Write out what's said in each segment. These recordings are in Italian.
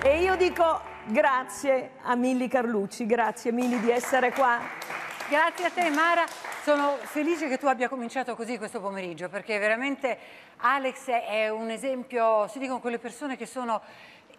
E io dico grazie a Milli Carlucci, grazie Milli di essere qua. Grazie a te Mara, sono felice che tu abbia cominciato così questo pomeriggio perché veramente Alex è un esempio, si dicono quelle persone che sono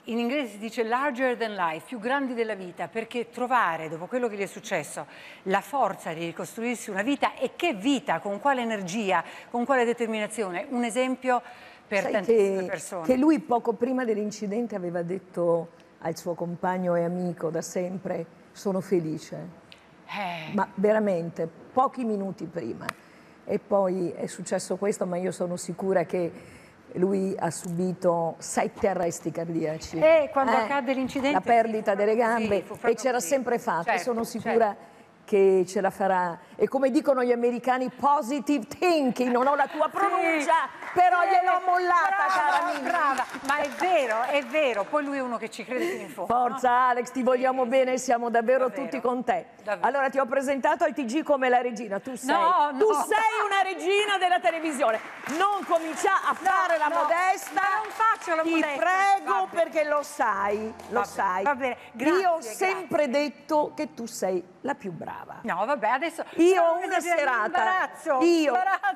in inglese si dice larger than life, più grandi della vita, perché trovare, dopo quello che gli è successo, la forza di ricostruirsi una vita e che vita, con quale energia, con quale determinazione, un esempio per Sai tantissime che, persone. che lui poco prima dell'incidente aveva detto al suo compagno e amico da sempre sono felice. Eh, Ma veramente, pochi minuti prima. E poi è successo questo, ma io sono sicura che lui ha subito sette arresti cardiaci. E quando accadde l'incidente, La perdita sì, delle gambe proprio e c'era sempre fatto. Certo, sono sicura certo. che ce la farà. E come dicono gli americani, positive thinking, non ho la tua pronuncia, però gliel'ho mollata, cara brava, Mimmi. brava, ma è vero, è vero, poi lui è uno che ci crede fino in fondo. Forza Alex, ti vogliamo bene, siamo davvero, Davvero, tutti con te. davvero. Allora ti ho presentato al TG come la regina, tu sei, No, tu no. sei una regina della televisione. Non comincia a fare la no, modesta. non faccio la ti modesta. prego Va bene. perché lo sai, lo Va sai. va bene, grazie, Io ho grazie. sempre detto che tu sei la più brava. No, vabbè, adesso... Io No, una serata, io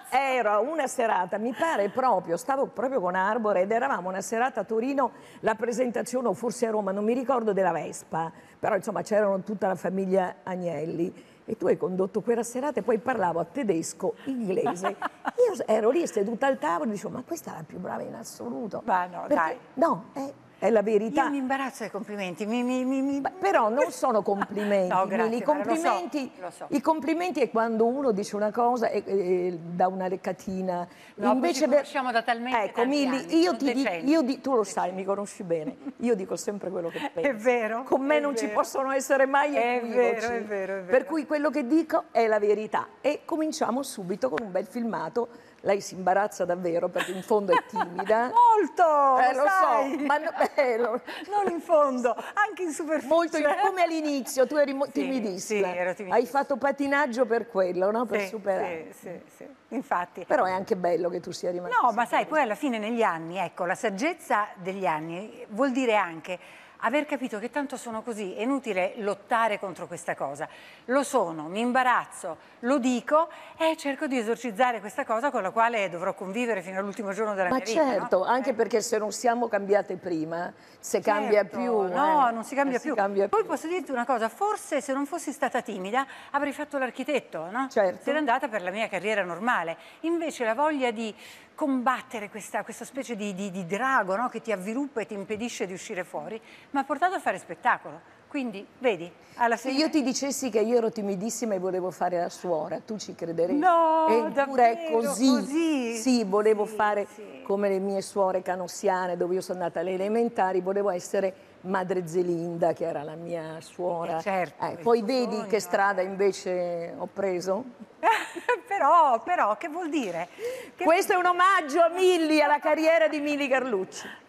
ero una serata, mi pare proprio, stavo proprio con Arbore ed eravamo una serata a Torino, la presentazione, o forse a Roma, non mi ricordo della Vespa, però insomma c'erano tutta la famiglia Agnelli e tu hai condotto quella serata e poi parlavo a tedesco, inglese. Io ero lì seduta al tavolo e dicevo, ma questa è la più brava in assoluto. Ma no, Perché- dai. No, è, è la verità. Io mi imbarazzo ai complimenti, mi... mi, mi, mi- Però non sono complimenti, No, grazie. I Mara, lo so, complimenti, lo so. i complimenti è quando uno dice una cosa e, e dà una leccatina. No, poi ci conosciamo da talmente Ecco, Mili, io ti dico, io di- tu lo sai, mi conosci bene. Io dico sempre quello che penso. È vero, Con me è non ci vero. possono essere mai È equivoci. vero, è vero, è vero. Per cui quello che dico è la verità. E cominciamo subito con un bel filmato. Lei si imbarazza davvero perché in fondo è timida. Molto, Eh, lo sai. so, ma no- eh, lo- Non in fondo, anche in superficie. Molto come all'inizio, tu eri Sì, timidissima. sì, ero Hai timidissima. fatto patinaggio per quello, no? Per Sì, superare. Sì, sì, sì, infatti. Però è anche bello che tu sia rimasta. No, ma sai, poi alla fine negli anni, ecco, la saggezza degli anni vuol dire anche aver capito che tanto sono così, è inutile lottare contro questa cosa. Lo sono, mi imbarazzo, lo dico e cerco di esorcizzare questa cosa con la quale dovrò convivere fino all'ultimo giorno della Ma mia vita. no? certo, anche perché se non siamo cambiate prima, se cambia Certo, più. No, eh, non si cambia eh, più. cambia Poi più. posso dirti una cosa, forse se non fossi stata timida avrei fatto l'architetto, no? Certo. Sarei andata per la mia carriera normale. Invece la voglia di combattere questa, questa specie di, di- di drago no? che ti avviluppa e ti impedisce di uscire fuori, mi ha portato a fare spettacolo. Quindi, vedi, alla Se fine... io ti dicessi che io ero timidissima e volevo fare la suora, tu ci crederesti? No, Eppure è così. così? Sì, volevo Sì, fare sì. come le mie suore canossiane, dove io sono andata alle elementari, volevo essere Madre Zelinda, che era la mia suora. Eh, certo, Eh, poi vedi sogno, che strada invece ho preso? però, però, che vuol dire? Che Questo è un omaggio a Milli, alla carriera di Milli Carlucci.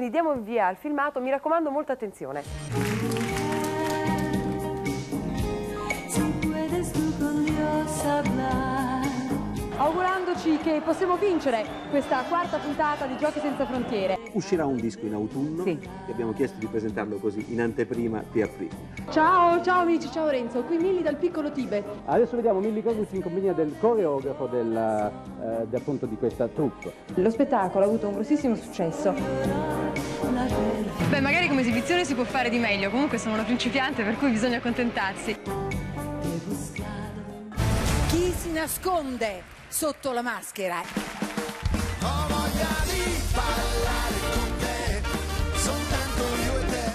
Quindi diamo il via al filmato, mi raccomando molta attenzione. Hablar. Augurandoci che possiamo vincere questa quarta puntata di Giochi senza frontiere. Uscirà un disco in autunno Sì. che abbiamo chiesto di presentarlo così in anteprima per primo. Ciao, ciao amici, ciao Renzo, qui Milli dal piccolo Tibet. Adesso vediamo Milli Carlucci in compagnia del coreografo della, eh, di, appunto di questa troupe. Lo spettacolo ha avuto un grossissimo successo. Beh, magari come esibizione si può fare di meglio, comunque sono una principiante per cui bisogna accontentarsi. Chi si nasconde sotto la maschera? Ho voglia di ballare con te, soltanto io e te.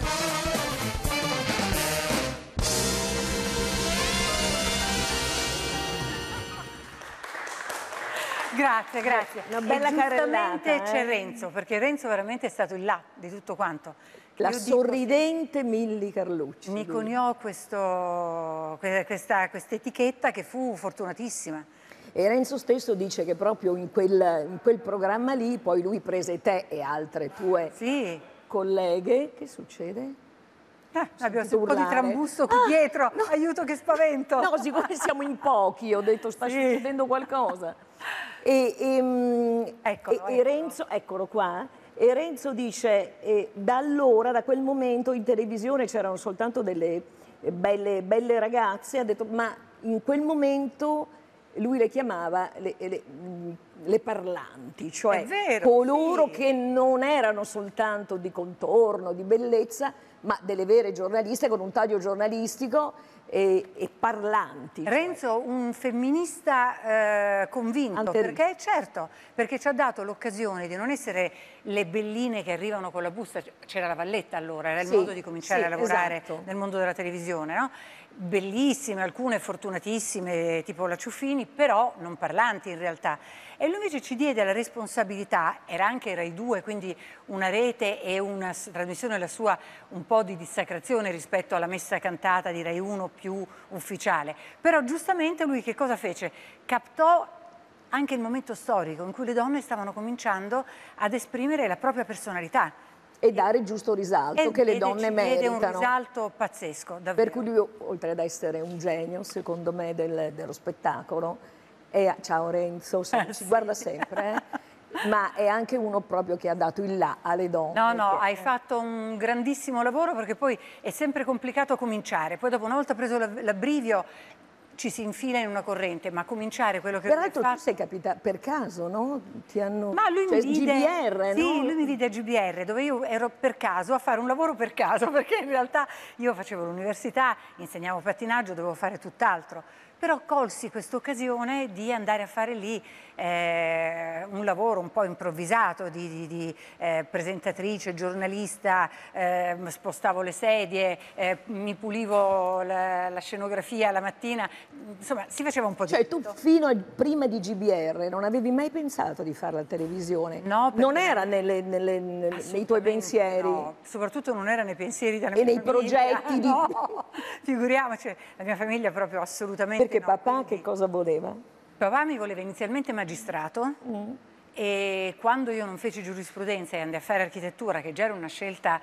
Grazie, grazie. Una bella e giustamente carrellata, c'è eh. Renzo, perché Renzo veramente è stato il là di tutto quanto. La Io dico- sorridente Milli Carlucci. mi coniò questa, questa etichetta che fu fortunatissima. E Renzo stesso dice che proprio in quel, in quel programma lì poi lui prese te e altre tue Sì. colleghe. Che succede? Eh, abbiamo Sentito un po' di trambusto qui Ah, dietro. Aiuto che spavento. No, siccome siamo in pochi, ho detto sta Sì. succedendo qualcosa. E, e, mm, Eccolo, e- e. Renzo, eccolo qua, e Renzo dice, eh, da allora, da quel momento in televisione c'erano soltanto delle eh, belle, belle ragazze, ha detto, ma in quel momento lui le chiamava le, le- mm, le parlanti, cioè vero, coloro sì. che non erano soltanto di contorno, di bellezza, ma delle vere giornaliste con un taglio giornalistico e, e parlanti. cioè. Renzo, un femminista eh, convinto, Ante- perché certo, perché ci ha dato l'occasione di non essere le belline che arrivano con la busta, c'era la valletta allora, era il Sì, modo di cominciare sì, a lavorare esatto. nel mondo della televisione, no? Bellissime, alcune fortunatissime, tipo la Ciuffini, però non parlanti in realtà. E lui invece ci diede la responsabilità, era anche Rai 2, quindi una rete e una trasmissione, la sua, un po' di dissacrazione rispetto alla messa cantata di Rai 1 più ufficiale. Però giustamente lui che cosa fece? Captò anche il momento storico in cui le donne stavano cominciando ad esprimere la propria personalità. E dare il giusto risalto E che le donne ci diede un meritano. risalto pazzesco, davvero. Per cui lui, oltre ad essere un genio, secondo me, del- dello spettacolo, è, ciao Renzo, so- Eh, si sì. guarda sempre, eh, ma è anche uno proprio che ha dato il là alle donne. No, no, che- hai fatto un grandissimo lavoro perché poi è sempre complicato cominciare. Poi dopo una volta preso la- l'abbrivio ci si infila in una corrente, ma cominciare quello che Peraltro tu fatto... sei capita per caso, no? Ti hanno... Ma lui cioè, mi vide, GBR, sì, no? lui mi vide a GBR dove io ero per caso a fare un lavoro per caso perché in realtà io facevo l'università, insegnavo pattinaggio, dovevo fare tutt'altro. Però colsi questa occasione di andare a fare lì eh, un lavoro un po' improvvisato di, di- di, eh, presentatrice, giornalista, eh, spostavo le sedie, eh, mi pulivo la, la scenografia la mattina, insomma si faceva un po' di Cioè tu tutto. fino a prima di GBR non avevi mai pensato di fare la televisione? No, Non era nelle- nelle- nelle- nei tuoi pensieri? no. soprattutto non era nei pensieri della E mia nei famiglia. progetti di- No, figuriamoci, la mia famiglia proprio assolutamente Perché no. papà Quindi- che cosa voleva? Papà mi voleva inizialmente magistrato Mm. e quando io non feci giurisprudenza e andai a fare architettura, che già era una scelta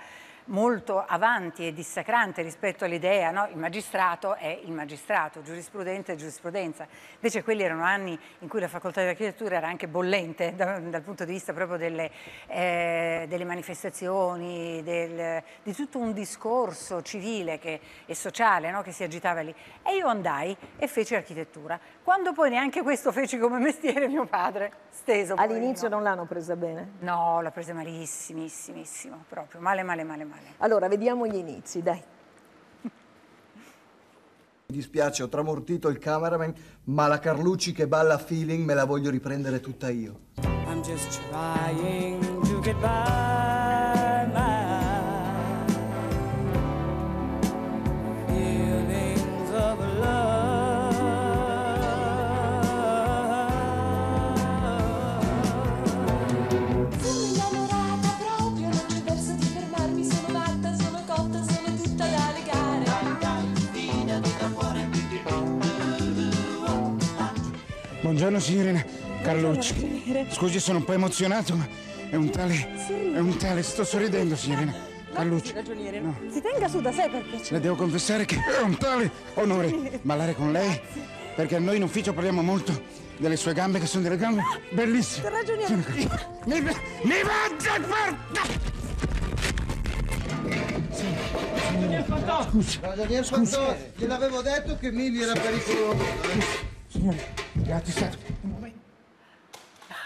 molto avanti e dissacrante rispetto all'idea, no? il magistrato è il magistrato, giurisprudenza è giurisprudenza. Invece quelli erano anni in cui la facoltà di architettura era anche bollente da- dal punto di vista proprio delle, eh, delle manifestazioni, del- di tutto un discorso civile che- e sociale no? che si agitava lì. E io andai e feci architettura. Quando poi neanche questo feci come mestiere mio padre, steso. All'inizio non l'hanno presa bene? No, l'ha presa malissimissimo, proprio male, male, male, male. Allora, vediamo gli inizi, dai. Mi dispiace, ho tramortito il cameraman, ma la Carlucci che balla feeling me la voglio riprendere tutta io. I'm just trying to get by Buongiorno signorina Carlucci. Scusi, sono un po' emozionato, ma è un tale. È un tale. Sto sorridendo, signorina Carlucci. Ragioniere, No. si tenga su da sé per piacere. Le devo confessare che è un tale onore ballare con lei, perché noi in ufficio parliamo molto delle sue gambe, che sono delle gambe bellissime. Ragioniere. Mi, mi porta! Scusi, Ragionier Fantò, gliel'avevo detto che Mili era pericoloso. Signore, grazie stato.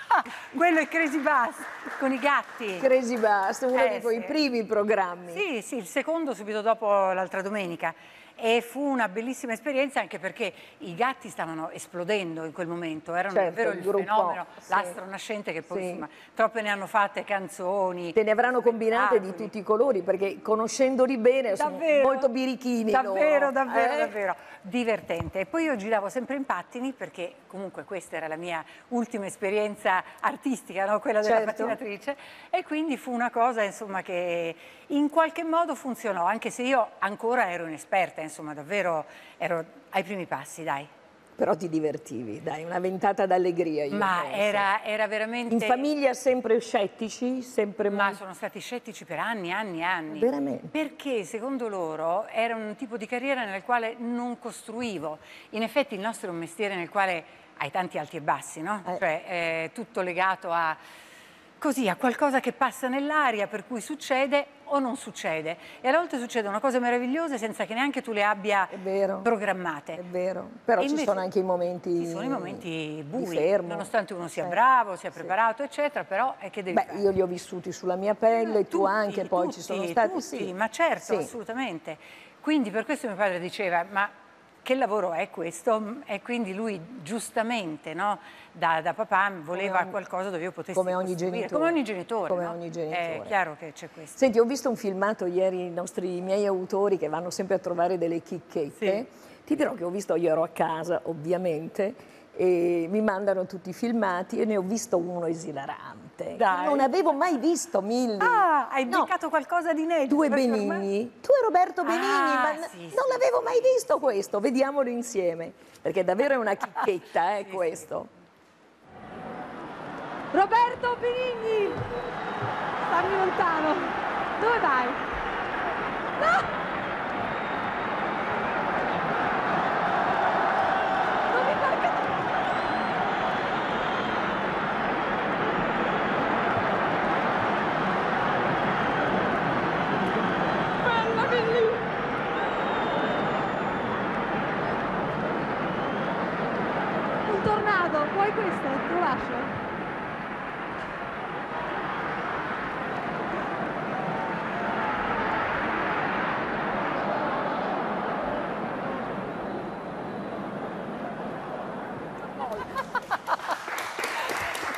Ah, quello è Crazy Bus con i gatti. Crazy Bust, uno Eh, dei tuoi sì. primi programmi. Sì, sì, il secondo subito dopo l'altra domenica. E fu una bellissima esperienza anche perché i gatti stavano esplodendo in quel momento, erano Certo, davvero il il gruppo, fenomeno, sì. l'astro nascente che poi Sì. insomma troppe ne hanno fatte canzoni. Te ne avranno combinate di tutti i colori perché conoscendoli bene sono Davvero? molto birichini Davvero, loro, davvero, eh? davvero. Divertente. E poi io giravo sempre in pattini perché comunque questa era la mia ultima esperienza artistica, no? quella della Certo. pattinatrice. E quindi fu una cosa insomma che in qualche modo funzionò, anche se io ancora ero inesperta, insomma davvero ero ai primi passi, dai. Però ti divertivi, dai, una ventata d'allegria. io Ma era, era veramente... In famiglia sempre scettici, sempre Ma sono stati scettici per anni, anni, anni. Veramente? Perché secondo loro era un tipo di carriera nel quale non costruivo. In effetti il nostro è un mestiere nel quale hai tanti alti e bassi, no? Eh. Cioè è tutto legato a così, a qualcosa che passa nell'aria, per cui succede o non succede. E a volte succedono cose meravigliose senza che neanche tu le abbia programmate. È vero, però E ci sono anche i momenti Ci sono i momenti bui, fermo. nonostante uno sia Sì. bravo, sia preparato, eccetera, però è che devi Beh, fare. io li ho vissuti sulla mia pelle, tu anche, poi ci sono Tutti, stati tutti, sì. ma certo, Sì. assolutamente. Quindi per questo mio padre diceva, ma che lavoro è questo? E quindi lui giustamente, no, da, da papà voleva ogni- qualcosa dove io potessi come ogni genitore. Come ogni genitore, Come no? ogni genitore. È chiaro che c'è questo. Senti, ho visto un filmato ieri, i nostri i miei autori che vanno sempre a trovare delle chicchette. Ti dirò che ho visto, io ero a casa ovviamente, e mi mandano tutti i filmati e ne ho visto uno esilarante. Dai. Non avevo mai visto Milli. Ah, hai No. beccato qualcosa di inedito. Due Benigni. Tu e Roberto Benigni, Ah, ma sì, non sì, l'avevo mai visto questo. Vediamolo insieme, perché davvero è una chicchetta, eh, questo. Roberto Benigni! Stammi lontano. Dove vai? No! Non mi far cadere. Bella Benigni! Un tornado, vuoi lascio?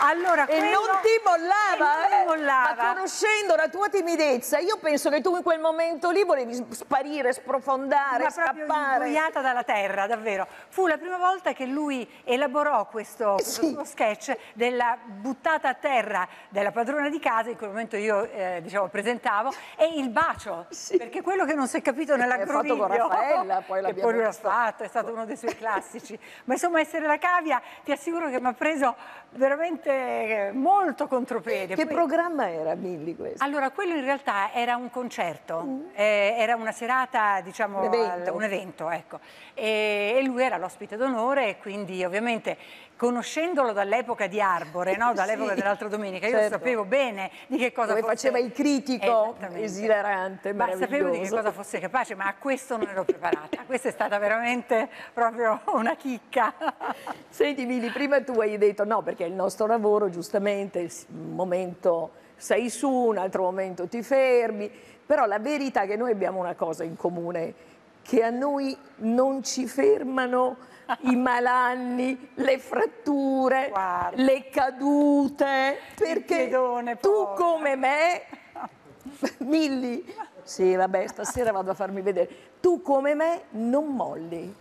Allora, E quello- non ti mollava, non eh? mollava. Ma conoscendo la tua timidezza, io penso che tu in quel momento lì volevi sparire, sprofondare, ma proprio scappare. ingoiata dalla terra, davvero. Fu la prima volta che lui elaborò questo, questo Sì. suo sketch della buttata a terra della padrona di casa, in quel momento io eh, diciamo, presentavo, e il bacio, perché quello che non si è capito nell'aggroviglio, fatto con Raffaella, poi che l'abbiamo poi lui ha visto. fatto, è stato uno dei suoi classici. Ma insomma essere la cavia, ti assicuro che mi ha preso veramente eh, molto contropiede. Che Poi- programma era Milli questo? allora, quello in realtà era un concerto, eh, era una serata, diciamo, Un evento. al- un evento, ecco. E, e lui era l'ospite d'onore e quindi ovviamente conoscendolo dall'epoca di Arbore, no? dall'epoca Sì, dell'altra domenica, io certo. sapevo bene di che cosa Dove fosse... faceva il critico, esilarante, Ma sapevo di che cosa fosse capace, ma a questo non ero preparata. Questa è stata veramente proprio una chicca. Senti Mili, prima tu hai detto no, perché il nostro lavoro giustamente, un momento sei su, un altro momento ti fermi, però la verità è che noi abbiamo una cosa in comune, che a noi non ci fermano i malanni, le fratture, Guarda. le cadute, perché piedone, tu come me, Milli, sì vabbè stasera vado a farmi vedere, tu come me non molli.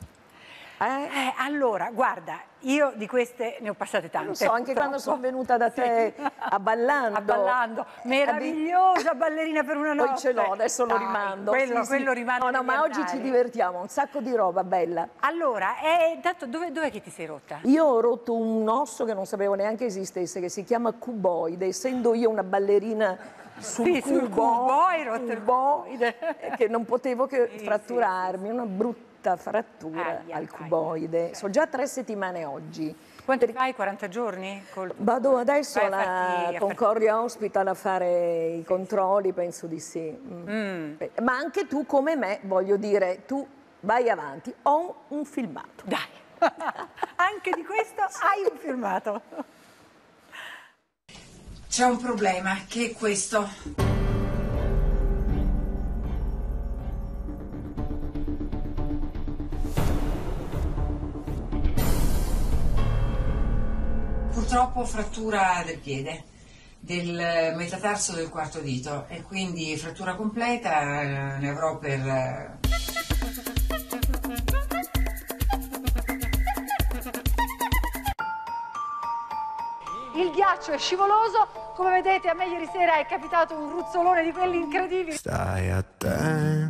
Eh? Eh, allora, guarda, io di queste ne ho passate tante. Lo so, anche quando purtroppo. sono venuta da te a ballando. A ballando, meravigliosa ballerina per una notte. Poi ce l'ho, adesso lo Dai, rimando. Quello, Sì, sì. quello rimane. No, no, negli ma oggi annali. ci divertiamo, un sacco di roba bella. Allora, eh, tanto dove, dov'è che ti sei rotta? Io ho rotto un osso che non sapevo neanche esistesse, che si chiama cuboide, essendo io una ballerina sul Sì, cubo, sul cubo cubo, cuboide. eh, che non potevo che Sì, sì, fratturarmi, una brutta frattura Aia, al aia. cuboide. Sono già tre settimane oggi. Quanti fai? 40 giorni? Col... Vado adesso alla farti- a Concordia Hospital a fare i controlli, penso di sì. Mm. Beh, Ma anche tu come me, voglio dire, tu vai avanti, ho un filmato. Dai, anche di questo hai un filmato. C'è un problema, che è questo. Purtroppo frattura del piede, del metatarso del quarto dito e quindi frattura completa, eh, ne avrò per... eh, Il ghiaccio è scivoloso, come vedete a me ieri sera è capitato un ruzzolone di quelli incredibili. Stai attenta.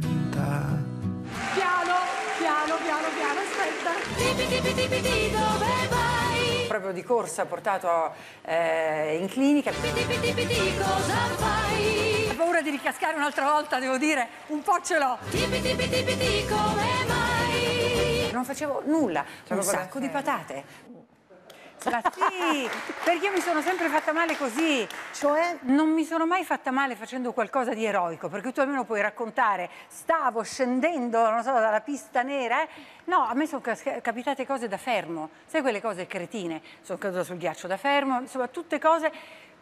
Piano, piano, piano, piano, aspetta. Tipi tipi tipi ti dove? Proprio di corsa portato eh, in clinica. Tipi tipi ti cosa fai? Ho paura di ricascare un'altra volta, devo dire, un po' ce l'ho. Tipi tipi tipi ti come mai? Non facevo nulla, un sacco di patate. Ma sì, perché io mi sono sempre fatta male così. Cioè? Non mi sono mai fatta male facendo qualcosa di eroico, perché tu almeno puoi raccontare, stavo scendendo, non so, dalla pista nera. eh. No, a me sono capitate cose da fermo, sai quelle cose cretine. Sono caduta sul ghiaccio da fermo, insomma, tutte cose.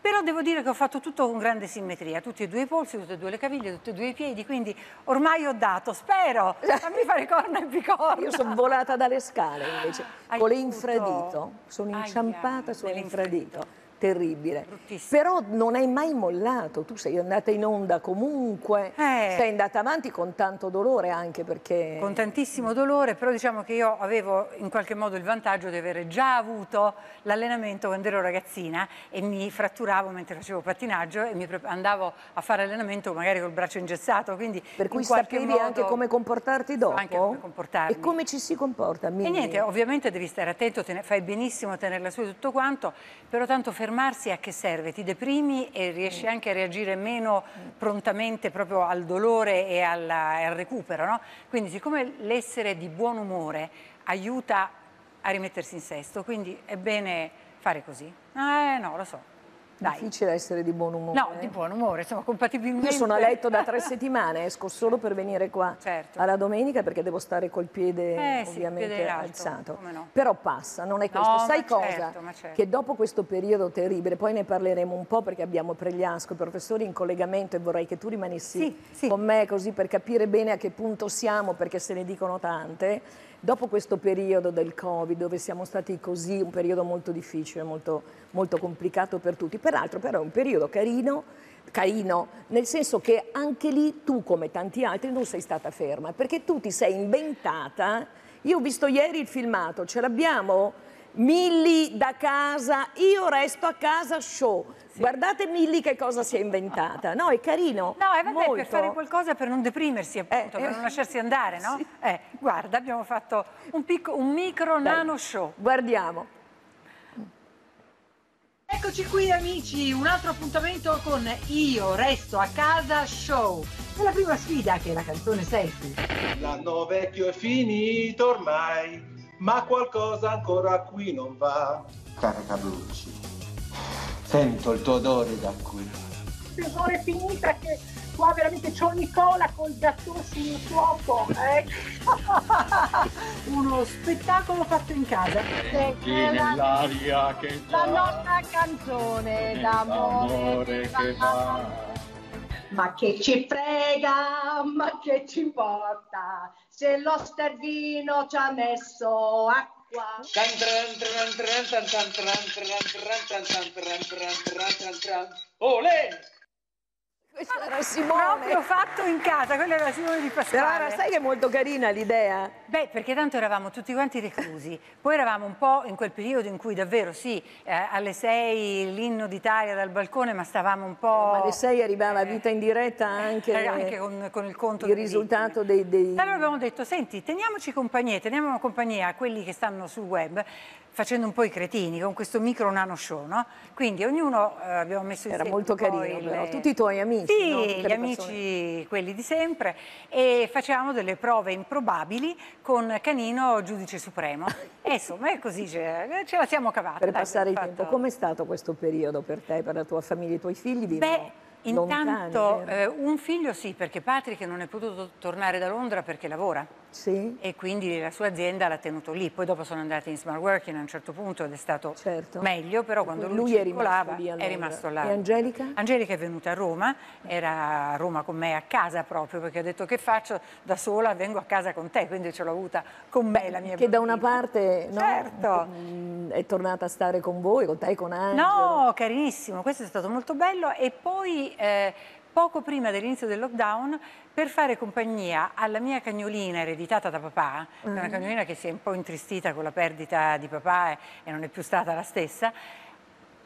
Però devo dire che ho fatto tutto con grande simmetria, tutti e due i polsi, tutte e due le caviglie, tutti e due i piedi, quindi ormai ho dato, spero, fammi fare corna e bicorna. Io sono volata dalle scale invece, Aiuto. con l'infradito, sono inciampata sull'infradito. Terribile. Però non hai mai mollato, tu sei andata in onda comunque, Eh. sei andata avanti con tanto dolore anche perché... Con tantissimo dolore, però diciamo che io avevo in qualche modo il vantaggio di avere già avuto l'allenamento quando ero ragazzina e mi fratturavo mentre facevo pattinaggio e mi andavo a fare allenamento magari col braccio ingessato, quindi Per cui in qualche sapevi modo- anche come comportarti dopo? anche come comportarmi. E come ci si comporta? E Mimmi? niente, ovviamente devi stare attento, fai benissimo a tenerla su e tutto quanto, però tanto fermarsi a che serve? Ti deprimi e riesci anche a reagire meno prontamente proprio al dolore e, alla- e al recupero, no? Quindi siccome l'essere di buon umore aiuta a rimettersi in sesto, quindi è bene fare così. Eh no, lo so. Dai. Difficile essere di buon umore. No, eh? di buon umore, insomma, compatibilmente. Io sono a letto da tre settimane, esco solo per venire qua Certo. alla domenica perché devo stare col piede Eh sì, ovviamente piede in alto, alzato. no. Però passa, non è No, questo. ma Sai cosa? certo, certo. Che dopo questo periodo terribile, poi ne parleremo un po' perché abbiamo Pregliasco, i professori in collegamento e vorrei che tu rimanessi Sì, sì. con me così per capire bene a che punto siamo perché se ne dicono tante. Dopo questo periodo del Covid, dove siamo stati così, un periodo molto difficile, molto, molto complicato per tutti, peraltro però è un periodo carino, carino, nel senso che anche lì tu, come tanti altri, non sei stata ferma, perché tu ti sei inventata. Io ho visto ieri il filmato, ce l'abbiamo? Milli da casa, io resto a casa show. Guardate Milli che cosa si è inventata. No, è carino. No, e vabbè, molto. per fare qualcosa per non deprimersi, appunto, Eh, per eh, non lasciarsi andare, no? sì. Eh, guarda, abbiamo fatto un, picco- un micro Dai, nano show. Guardiamo. Eccoci qui amici, un altro appuntamento con Io resto a casa show. Nella prima sfida che è la canzone selfie. L'anno vecchio è finito ormai, ma qualcosa ancora qui non va. Cara Carlucci, sento il tuo odore da qui. Tesoro è finita che qua veramente c'ho Nicola col gattone sul fuoco. eh. Uno spettacolo fatto in casa. nell'aria che La nostra canzone d'amore che va. Ma che ci frega, ma che ci importa, se lo stervino ci ha messo acqua. Olè! Questo era Simone. Proprio fatto in casa, quella era Simone di Però Pasquale. sai che è molto carina l'idea. Beh, perché tanto eravamo tutti quanti reclusi, poi eravamo un po' in quel periodo in cui davvero sì, eh, alle sei l'inno d'Italia dal balcone, ma stavamo un po'... Ma alle 6 arrivava vita in diretta anche, Eh, anche con, con il conto il risultato dei, dei- Allora abbiamo detto, senti, teniamoci compagnia, teniamo compagnia a quelli che stanno sul web, facendo un po' i cretini, con questo micro nano show, no? Quindi ognuno eh, abbiamo messo Era insieme molto un po' carino, il- però. Tutti i tuoi amici, Sì, no? Gli le amici, persone. quelli di sempre, e facevamo delle prove improbabili con Canino, giudice supremo. E insomma, è così, ce, ce la siamo cavata. Per dai, passare il abbiamo tempo, fatto- com'è stato questo periodo per te, per la tua famiglia, i tuoi figli Beh, lontani, intanto vero? eh, un figlio sì, perché Patrick non è potuto tornare da Londra perché lavora. Sì? E quindi la sua azienda l'ha tenuto lì. Poi dopo sono andati in smart working a un certo punto ed è stato Certo. meglio, però quando lui, Lui è circolava rimasto è rimasto là. E Angelica? Angelica è venuta a Roma, era a Roma con me a casa proprio perché ha detto che faccio da sola, vengo a casa con te, quindi ce l'ho avuta con me la mia Che da una bambina. parte no, Certo. mm, è tornata a stare con voi, con te con Angelo. No, carinissimo, questo è stato molto bello e poi eh, poco prima dell'inizio del lockdown per fare compagnia alla mia cagnolina ereditata da papà, è una Ah. cagnolina che si è un po' intristita con la perdita di papà e, e non è più stata la stessa,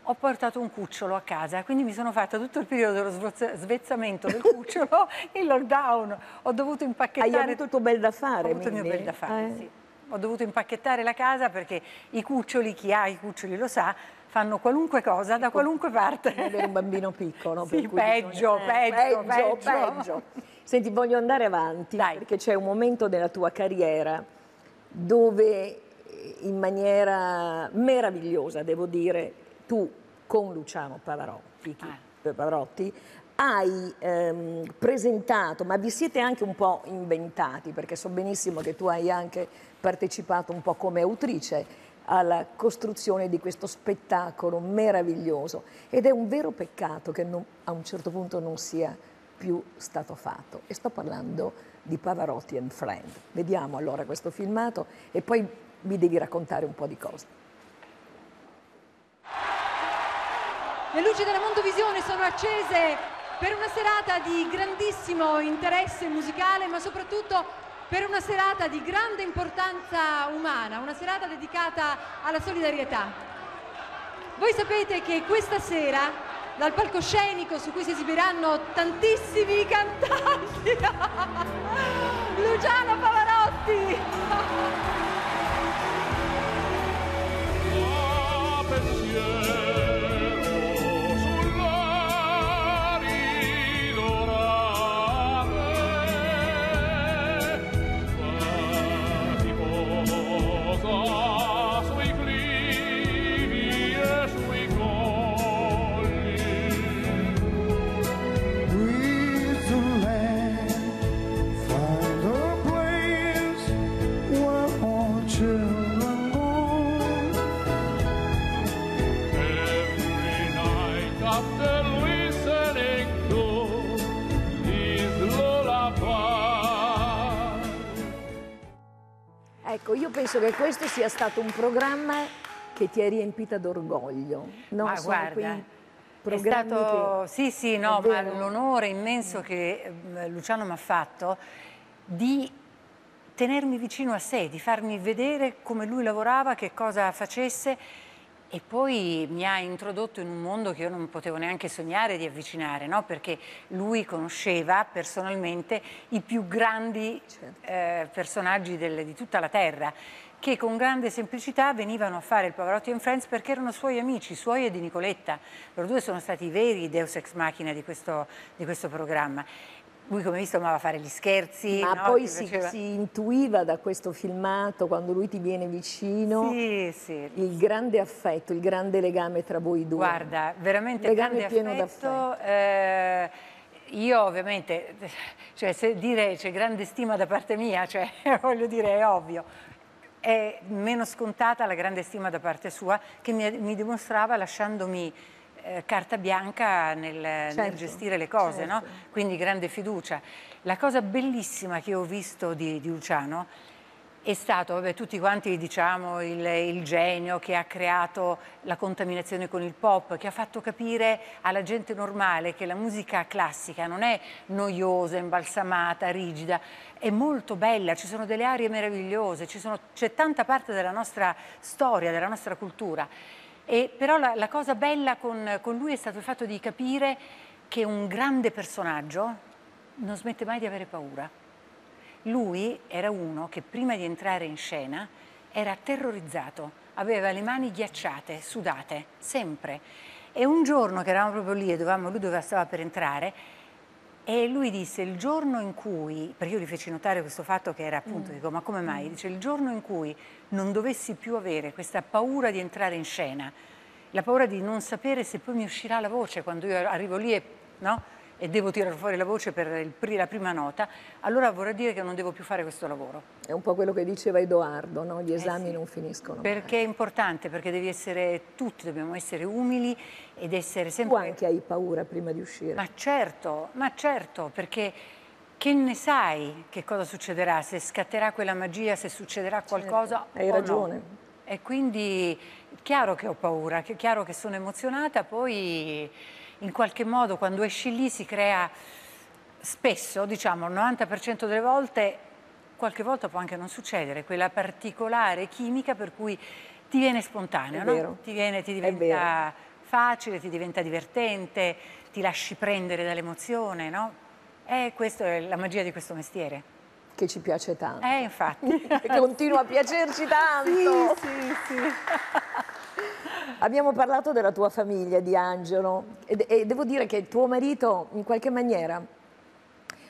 ho portato un cucciolo a casa, quindi mi sono fatta tutto il periodo dello svezzamento del cucciolo in lockdown, ho dovuto Hai impacchettare avuto il tuo bel da fare, ho avuto il mio bel da fare, Eh? sì. ho dovuto impacchettare la casa perché i cuccioli, chi ha i cuccioli lo sa, fanno qualunque cosa da qualunque parte. Avere un bambino piccolo. Sì, peggio, bisogna- eh, peggio, peggio, peggio. peggio. Senti, voglio andare avanti perché c'è un momento della tua carriera dove eh, in maniera meravigliosa, devo dire, tu con Luciano Pavarotti, Ah. Pavarotti hai ehm, presentato, ma vi siete anche un po' inventati, perché so benissimo che tu hai anche partecipato un po' come autrice alla costruzione di questo spettacolo meraviglioso ed è un vero peccato che non- a un certo punto non sia più stato fatto. E sto parlando di Pavarotti and Friend. Vediamo allora questo filmato e poi mi devi raccontare un po' di cose. Le luci della Mondovisione sono accese per una serata di grandissimo interesse musicale, ma soprattutto per una serata di grande importanza umana, una serata dedicata alla solidarietà. Voi sapete che questa sera, dal palcoscenico su cui si esibiranno tantissimi cantanti, Luciano Pavarotti! Ecco, io penso che questo sia stato un programma che ti è riempita d'orgoglio. No? Ma guarda, è stato, che- sì, sì, no, ma l'onore immenso che eh, Luciano mi ha fatto di tenermi vicino a sé, di farmi vedere come lui lavorava, che cosa facesse e poi mi ha introdotto in un mondo che io non potevo neanche sognare di avvicinare, no? perché lui conosceva personalmente i più grandi eh, personaggi del- di tutta la terra che con grande semplicità venivano a fare il Pavarotti and Friends perché erano suoi amici, suoi e di Nicoletta. Loro due sono stati i veri deus ex machina di questo, di questo programma. Lui, come visto, amava fare gli scherzi. Ma no? poi si, si intuiva da questo filmato, quando lui ti viene vicino, Sì, sì. il grande affetto, il grande legame tra voi due. Guarda, veramente legame grande pieno affetto. eh, io ovviamente, cioè, se dire c'è grande stima da parte mia, cioè, voglio dire, è ovvio. È meno scontata la grande stima da parte sua che mi, mi dimostrava lasciandomi eh, carta bianca nel, nel Certo, gestire le cose, no? certo. quindi grande fiducia. La cosa bellissima che ho visto di, di Luciano è stato, vabbè, tutti quanti diciamo il, il genio che ha creato la contaminazione con il pop, che ha fatto capire alla gente normale che la musica classica non è noiosa, imbalsamata, rigida, è molto bella, ci sono delle arie meravigliose, c'è tanta parte della nostra storia, della nostra cultura. E però la, la cosa bella con, con lui è stato il fatto di capire che un grande personaggio non smette mai di avere paura. Lui era uno che prima di entrare in scena era terrorizzato, aveva le mani ghiacciate, sudate, sempre. E un giorno che eravamo proprio lì e dovevamo, lui doveva, stava per entrare, e lui disse il giorno in cui, perché io gli feci notare questo fatto che era appunto, Mm. dico ma come mai? Dice il giorno in cui non dovessi più avere questa paura di entrare in scena, la paura di non sapere se poi mi uscirà la voce quando io arrivo lì e, no? E devo tirare fuori la voce per il la prima nota, allora vorrà dire che non devo più fare questo lavoro. È un po' quello che diceva Edoardo, no? Eh gli esami non finiscono. mai. Perché è importante, perché devi essere, tutti dobbiamo essere umili ed essere Tu sempre... anche hai paura prima di uscire. Ma certo, ma certo, perché che ne sai che cosa succederà, se scatterà quella magia, se succederà qualcosa Certo, hai o no. ragione. E quindi chiaro che ho paura, che chiaro che sono emozionata, poi in qualche modo quando esci lì si crea spesso, diciamo il 90% delle volte, qualche volta può anche non succedere, quella particolare chimica per cui ti viene spontaneo, no? ti, viene, ti diventa facile, ti diventa divertente, ti lasci prendere dall'emozione, no? E questa è la magia di questo mestiere. che ci piace tanto. Eh, infatti. continua a piacerci tanto. Sì, sì, sì. Abbiamo parlato della tua famiglia, di Angelo, e, e devo dire che tuo marito in qualche maniera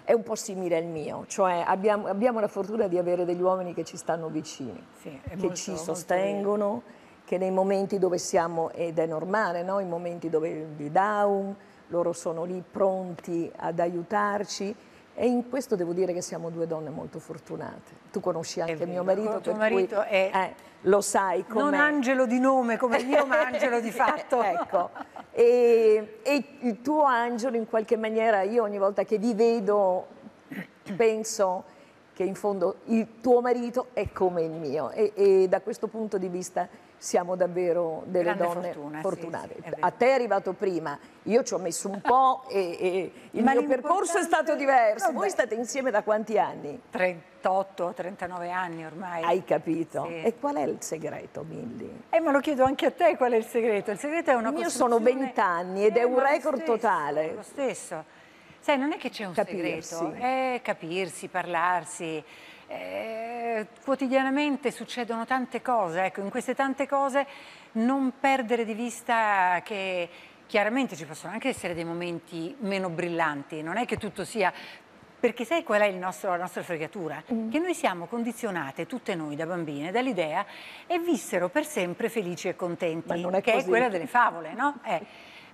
è un po' simile al mio, cioè abbiamo, abbiamo la fortuna di avere degli uomini che ci stanno vicini, Sì, che molto- ci sostengono, che nei momenti dove siamo, ed è normale, no? i momenti dove di down, loro sono lì pronti ad aiutarci e in questo devo dire che siamo due donne molto fortunate. Tu conosci anche mio marito, tuo marito cui è- eh, lo sai Non com'è. angelo di nome come il mio, ma angelo di fatto. ecco. E, e il tuo angelo in qualche maniera, io ogni volta che vi vedo penso che in fondo il tuo marito è come il mio e, e da questo punto di vista siamo davvero delle Grande donne fortuna, sì, fortunate. sì, è vero. A te è arrivato prima, io ci ho messo un po' e, e il Ma mio percorso è stato diverso. Vabbè. Voi state insieme da quanti anni? 38, 39 anni ormai. Hai capito? Sì. E qual è il segreto, Milly? Eh, ma lo chiedo anche a te qual è il segreto. Il segreto è una mio costruzione- sono 20 anni ed è Eh, un ma lo record stesso, totale. Lo stesso. Sai, non è che c'è un Capirsi. segreto, è capirsi, parlarsi. Eh, quotidianamente succedono tante cose, ecco, in queste tante cose non perdere di vista che chiaramente ci possono anche essere dei momenti meno brillanti, non è che tutto sia perché sai qual è il nostro- la nostra fregatura? Mm. Che noi siamo condizionate, tutte noi da bambine, dall'idea e vissero per sempre felici e contenti, Ma non è che è così. quella delle favole, no? Eh.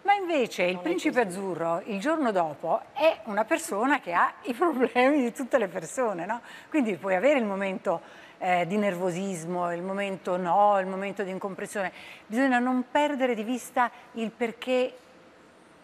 Ma invece il principe azzurro il giorno dopo è una persona che ha i problemi di tutte le persone, no? Quindi puoi avere il momento eh, di nervosismo, il momento no, il momento di incomprensione. Bisogna non perdere di vista il perché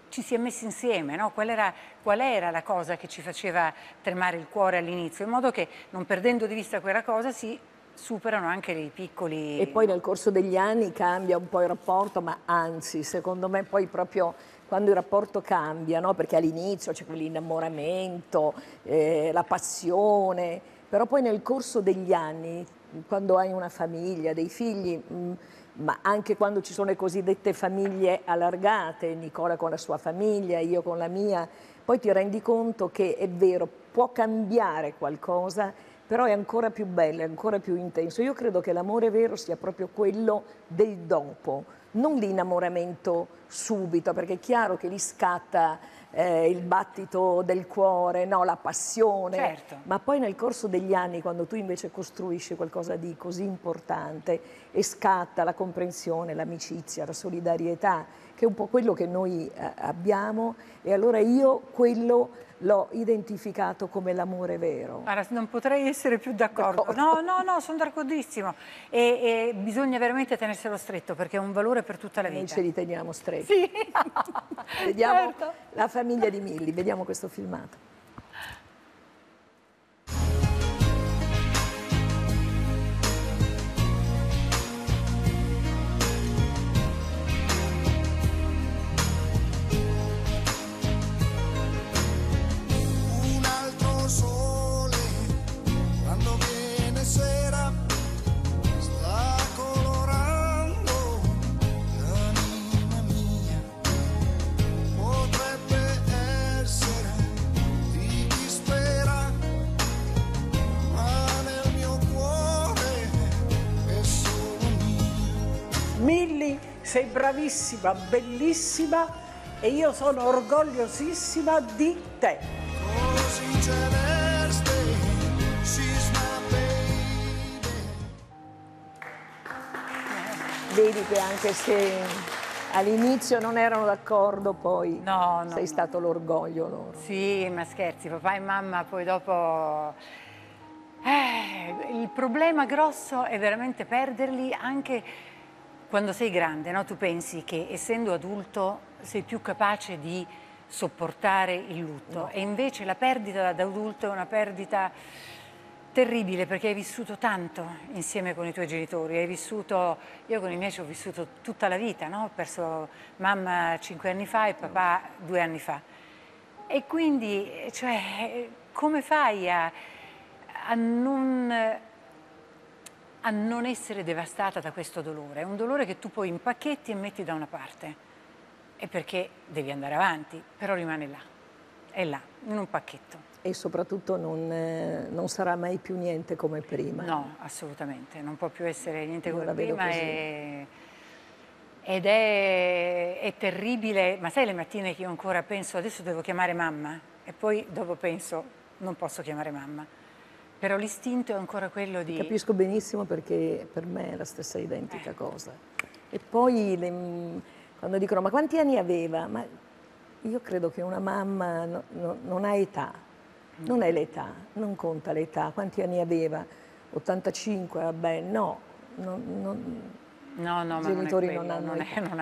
ci si è messi insieme, no? qual, era, qual era la cosa che ci faceva tremare il cuore all'inizio, in modo che non perdendo di vista quella cosa si superano anche dei piccoli... E poi nel corso degli anni cambia un po' il rapporto, ma anzi, secondo me poi proprio quando il rapporto cambia, no? perché all'inizio c'è quell'innamoramento, eh, la passione, però poi nel corso degli anni, quando hai una famiglia, dei figli, mh, ma anche quando ci sono le cosiddette famiglie allargate, Nicola con la sua famiglia, io con la mia, poi ti rendi conto che è vero, può cambiare qualcosa, però è ancora più bello, è ancora più intenso. Io credo che l'amore vero sia proprio quello del dopo, non l'innamoramento subito, perché è chiaro che lì scatta eh, il battito del cuore, no, la passione, Certo. ma poi nel corso degli anni, quando tu invece costruisci qualcosa di così importante e scatta la comprensione, l'amicizia, la solidarietà, che è un po' quello che noi eh, abbiamo, e allora io quello l'ho identificato come l'amore vero. Guarda, non potrei essere più d'accordo. No, no, no, sono d'accordissimo. E, e bisogna veramente tenerselo stretto perché è un valore per tutta la Noi vita. ce li teniamo stretti. Sì. Vediamo Certo. la famiglia di Milli, vediamo questo filmato. Sei bravissima, bellissima e io sono orgogliosissima di te. Vedi che anche se all'inizio non erano d'accordo, poi No, no, sei no. stato l'orgoglio loro. Sì, ma scherzi, papà e mamma poi dopo... Eh, il problema grosso è veramente perderli anche quando sei grande, no? Tu pensi che essendo adulto sei più capace di sopportare il lutto e invece la perdita da adulto è una perdita terribile perché hai vissuto tanto insieme con i tuoi genitori, hai vissuto, io con i miei ci ho vissuto tutta la vita, no? Ho perso mamma cinque anni fa e papà due anni fa. E quindi, cioè, come fai a, a non, a non essere devastata da questo dolore? È un dolore che tu poi impacchetti e metti da una parte. È perché devi andare avanti, però rimane là, è là, in un pacchetto. e soprattutto non, eh, non sarà mai più niente come prima. No, assolutamente, non può più essere niente Io come prima e- ed è, è terribile, ma sai le mattine che io ancora penso adesso devo chiamare mamma e poi dopo penso non posso chiamare mamma, però l'istinto è ancora quello di... Capisco benissimo perché per me è la stessa Eh. identica cosa. E poi le- quando dicono ma quanti anni aveva? Ma io credo che una mamma no- no- non ha età, non è l'età, non conta l'età. Quanti anni aveva? 85, vabbè, no. non- non- No, no, I non è genitori quello, non hanno non è- non